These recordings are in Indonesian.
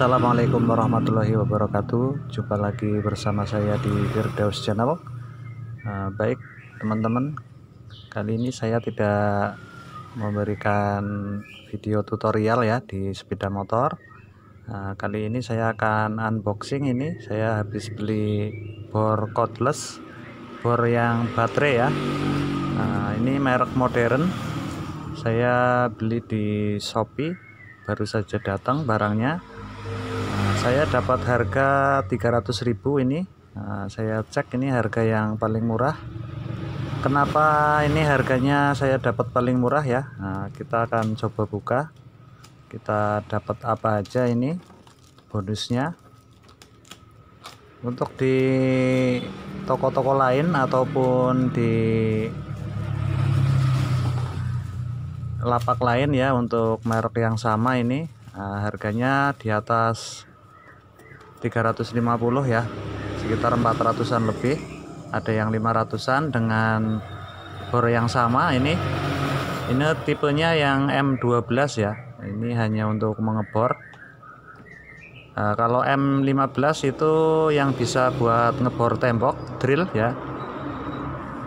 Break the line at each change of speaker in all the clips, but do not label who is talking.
assalamualaikum warahmatullahi wabarakatuh. Jumpa lagi bersama saya di Firdaus Channel. Uh, baik, teman-teman, kali ini saya tidak memberikan video tutorial ya di sepeda motor. Uh, kali ini saya akan unboxing ini. Saya habis beli bor cordless, bor yang baterai ya. Nah, ini merek modern. Saya beli di Shopee baru saja datang barangnya saya dapat harga 300.000 ini. Nah, saya cek ini harga yang paling murah. Kenapa ini harganya saya dapat paling murah ya? Nah, kita akan coba buka. Kita dapat apa aja ini bonusnya. Untuk di toko-toko lain ataupun di lapak lain ya untuk merek yang sama ini nah, harganya di atas 350 ya. Sekitar 400an lebih. Ada yang 500an dengan bor yang sama ini. Ini tipenya yang M12 ya. Ini hanya untuk mengebor. Nah, kalau M15 itu yang bisa buat ngebor tembok drill ya.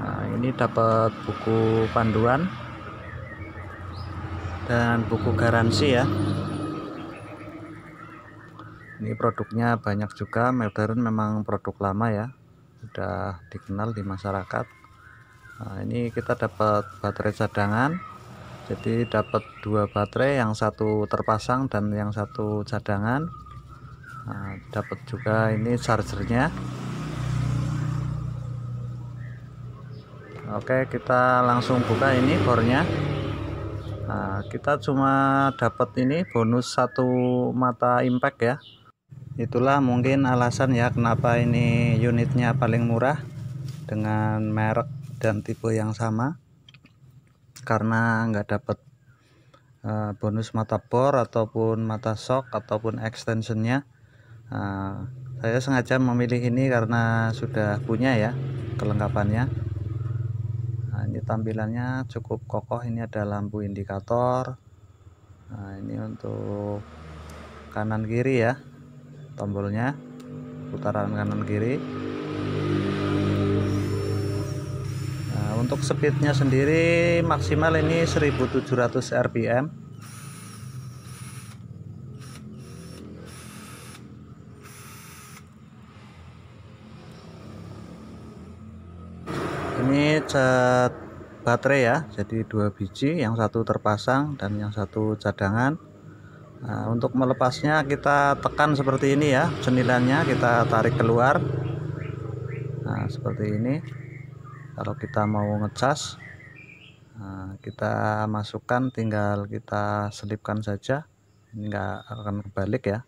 Nah, ini dapat buku panduan dan buku garansi ya ini produknya banyak juga. Modern memang produk lama ya. Sudah dikenal di masyarakat. Nah, ini kita dapat baterai cadangan. Jadi dapat dua baterai yang satu terpasang dan yang satu cadangan. Nah, dapat juga ini chargernya. Oke kita langsung buka ini bornya. Nah, kita cuma dapat ini bonus satu mata impact ya. Itulah mungkin alasan ya kenapa ini unitnya paling murah dengan merek dan tipe yang sama. Karena nggak dapat uh, bonus mata bor ataupun mata shock ataupun extensionnya. Nah, saya sengaja memilih ini karena sudah punya ya kelengkapannya ini tampilannya cukup kokoh ini ada lampu indikator nah ini untuk kanan kiri ya tombolnya. Putaran kanan kiri. Nah untuk speednya sendiri maksimal ini 1700 rpm ini cat baterai ya jadi dua biji yang satu terpasang dan yang satu cadangan nah, untuk melepasnya kita tekan seperti ini ya cenilannya kita tarik keluar. Nah seperti ini. Kalau kita mau ngecas nah, kita masukkan tinggal kita selipkan saja. Ini enggak akan kebalik ya.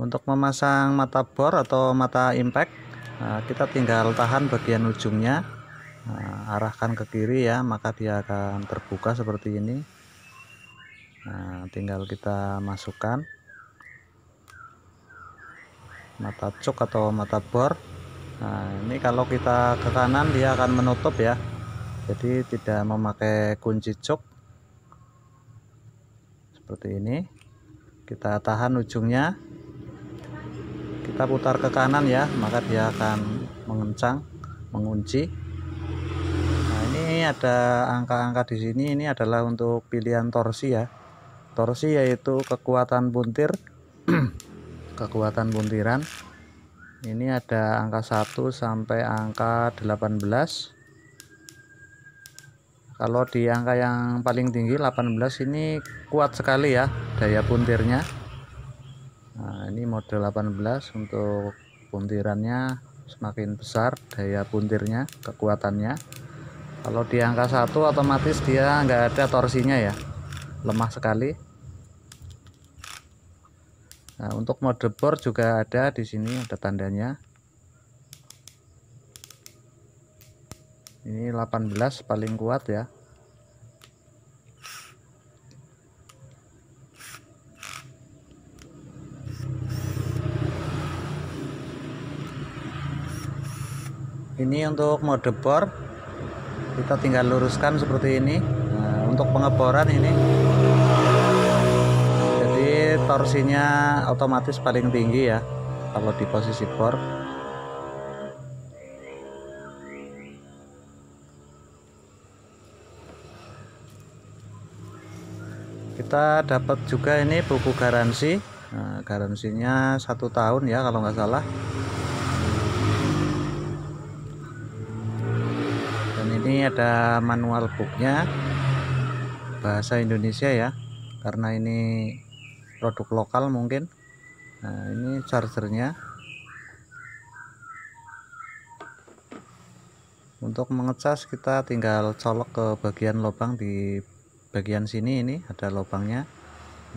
Untuk memasang mata bor atau mata impact nah, kita tinggal tahan bagian ujungnya nah, arahkan ke kiri ya maka dia akan terbuka seperti ini. Nah, tinggal kita masukkan. Mata cuk atau mata bor. Nah ini kalau kita ke kanan dia akan menutup ya. Jadi tidak memakai kunci cuk. Seperti ini. Kita tahan ujungnya. Kita putar ke kanan ya maka dia akan mengencang mengunci ada angka-angka di sini. Ini adalah untuk pilihan torsi ya. Torsi yaitu kekuatan buntir kekuatan buntiran ini ada angka 1 sampai angka 18 kalau di angka yang paling tinggi 18 ini kuat sekali ya daya buntirnya nah ini model 18 untuk puntirannya semakin besar daya puntirnya kekuatannya kalau di angka satu otomatis dia nggak ada torsinya ya. Lemah sekali. Nah untuk mode bor juga ada di sini ada tandanya. Ini 18 paling kuat ya. Ini untuk mode bor kita tinggal luruskan seperti ini. Nah, untuk pengeboran ini. Jadi torsinya otomatis paling tinggi ya kalau di posisi bor. Kita dapat juga ini buku garansi. Nah, garansinya satu tahun ya kalau nggak salah ini ada manual booknya. Bahasa Indonesia ya karena ini produk lokal mungkin. Nah ini chargernya. Untuk mengecas kita tinggal colok ke bagian lubang di bagian sini ini ada lubangnya.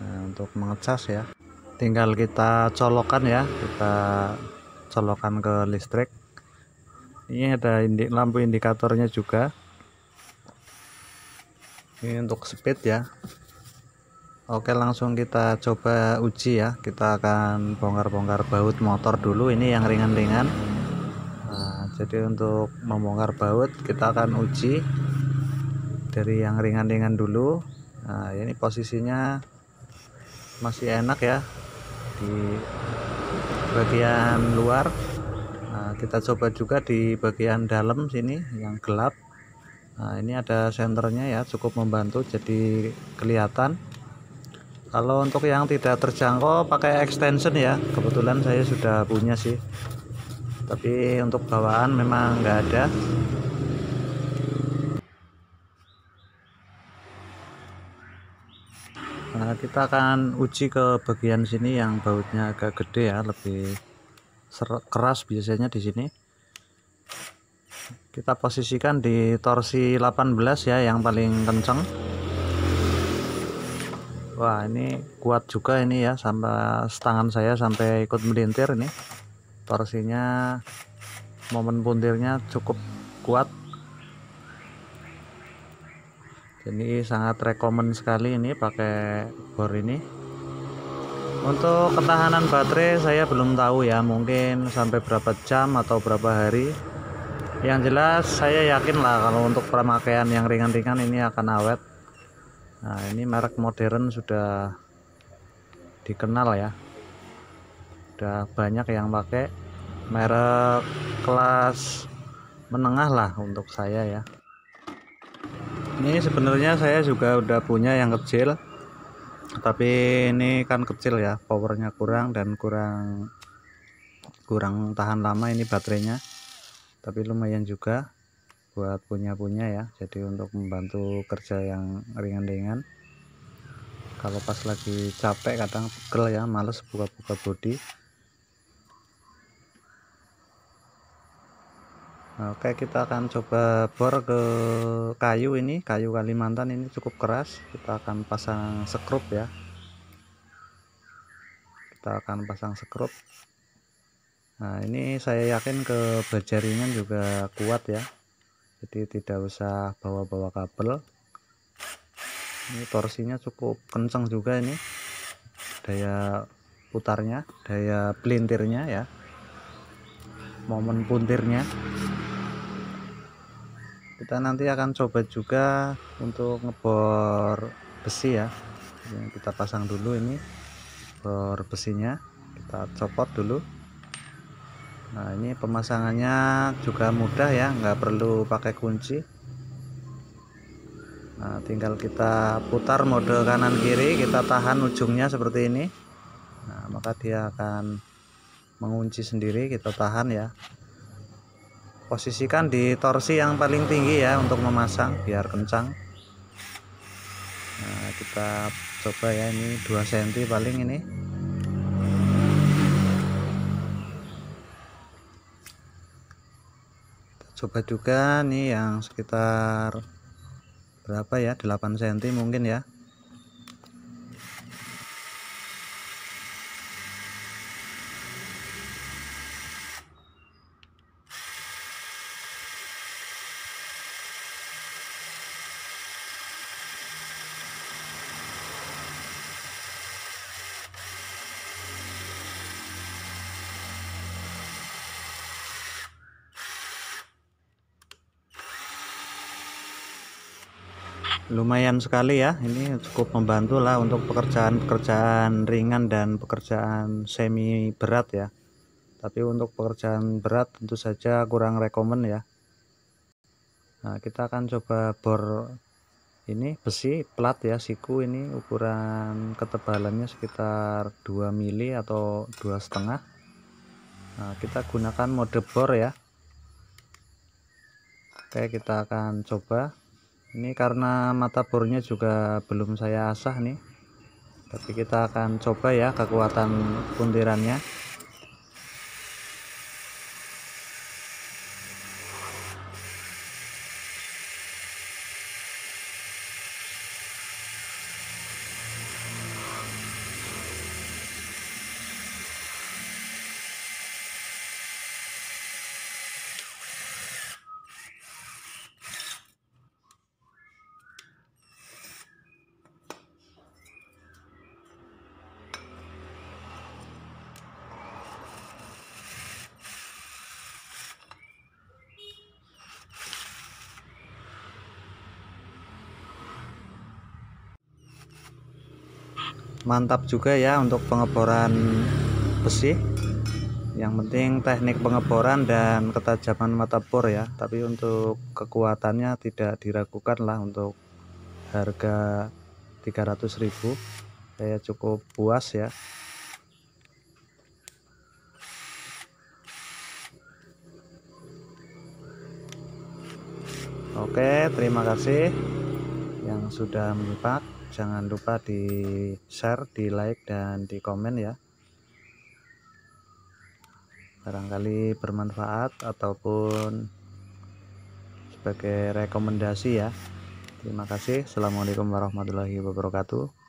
Nah, untuk mengecas ya. Tinggal kita colokan ya kita colokan ke listrik ini ada indi lampu indikatornya juga. Ini untuk speed ya. Oke langsung kita coba uji ya. Kita akan bongkar-bongkar baut motor dulu. Ini yang ringan-ringan. Nah, jadi untuk membongkar baut kita akan uji dari yang ringan-ringan dulu. Nah ini posisinya masih enak ya. Di bagian luar kita coba juga di bagian dalam sini yang gelap. Nah ini ada senternya ya cukup membantu jadi kelihatan. Kalau untuk yang tidak terjangkau pakai extension ya. Kebetulan saya sudah punya sih. Tapi untuk bawaan memang nggak ada. Nah kita akan uji ke bagian sini yang bautnya agak gede ya lebih keras biasanya di sini. Kita posisikan di torsi 18 ya yang paling kenceng. Wah ini kuat juga ini ya sampai tangan saya sampai ikut melintir ini. Torsinya momen puntirnya cukup kuat. Jadi sangat rekomen sekali ini pakai bor ini untuk ketahanan baterai saya belum tahu ya mungkin sampai berapa jam atau berapa hari. Yang jelas saya yakin lah kalau untuk pemakaian yang ringan-ringan ini akan awet. Nah ini merek modern sudah dikenal ya. Udah banyak yang pakai. Merek kelas menengah lah untuk saya ya. Ini sebenarnya saya juga udah punya yang kecil tapi ini kan kecil ya powernya kurang dan kurang kurang tahan lama ini baterainya. Tapi lumayan juga buat punya-punya ya. Jadi untuk membantu kerja yang ringan-ringan. Kalau pas lagi capek kadang pegel ya males buka-buka bodi Oke kita akan coba bor ke kayu ini kayu Kalimantan ini cukup keras. Kita akan pasang sekrup ya. Kita akan pasang sekrup. Nah ini saya yakin ke baja ringan juga kuat ya. Jadi tidak usah bawa-bawa kabel. Ini torsinya cukup kencang juga ini. Daya putarnya daya pelintirnya ya. Momen puntirnya kita nanti akan coba juga untuk ngebor besi ya. Yang kita pasang dulu ini bor besinya. Kita copot dulu. Nah ini pemasangannya juga mudah ya nggak perlu pakai kunci. Nah tinggal kita putar mode kanan kiri kita tahan ujungnya seperti ini. Nah maka dia akan mengunci sendiri kita tahan ya posisikan di torsi yang paling tinggi ya untuk memasang biar kencang. Nah kita coba ya ini 2 cm paling ini. Kita coba juga nih yang sekitar berapa ya 8 cm mungkin ya lumayan sekali ya ini cukup membantu lah untuk pekerjaan-pekerjaan ringan dan pekerjaan semi berat ya. Tapi untuk pekerjaan berat tentu saja kurang rekomen ya. Nah kita akan coba bor ini besi plat ya siku ini ukuran ketebalannya sekitar 2 mili atau dua setengah. Nah kita gunakan mode bor ya. Oke kita akan coba ini karena mata bornya juga belum saya asah nih. Tapi kita akan coba ya kekuatan puntirannya mantap juga ya untuk pengeboran besi. Yang penting teknik pengeboran dan ketajaman mata bor ya. Tapi untuk kekuatannya tidak diragukan lah untuk harga 300.000 saya cukup puas ya. Oke terima kasih yang sudah menyimak jangan lupa di share di like dan di komen ya. Barangkali bermanfaat ataupun sebagai rekomendasi ya. Terima kasih. Assalamualaikum warahmatullahi wabarakatuh